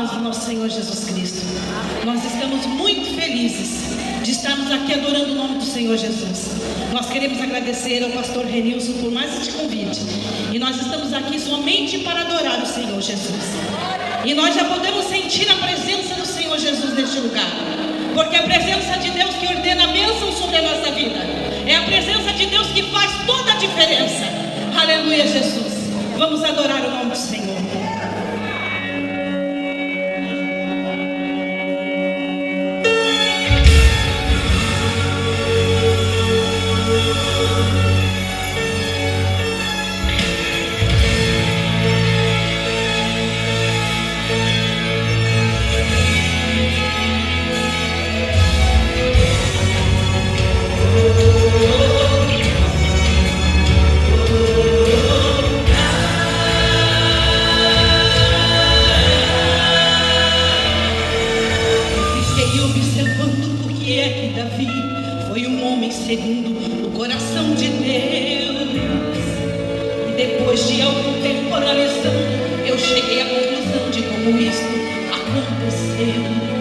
paz do nosso Senhor Jesus Cristo. Nós estamos muito felizes de estarmos aqui adorando o nome do Senhor Jesus. Nós queremos agradecer ao pastor Renilson por mais este convite. E nós estamos aqui somente para adorar o Senhor Jesus. E nós já podemos sentir a presença do Senhor Jesus neste lugar. Porque é a presença de Deus que ordena a bênção sobre a nossa vida. É a presença de Deus que faz toda a diferença. Aleluia, Jesus. Vamos adorar o nome do Senhor. Depois de algum tempo analisando, eu cheguei à conclusão de como isso aconteceu.